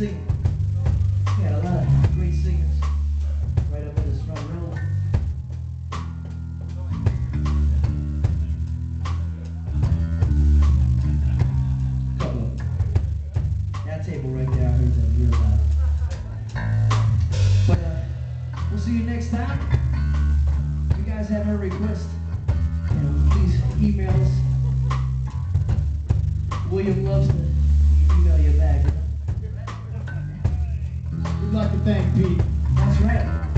singing. We had a lot of great singers right up in this front row. Couple of them. That table right there, I heard that real loud. But uh, we'll see you next time. If you guys have a request, you know, please email us. William loves to email you back. We'd like to thank Pete. That's right.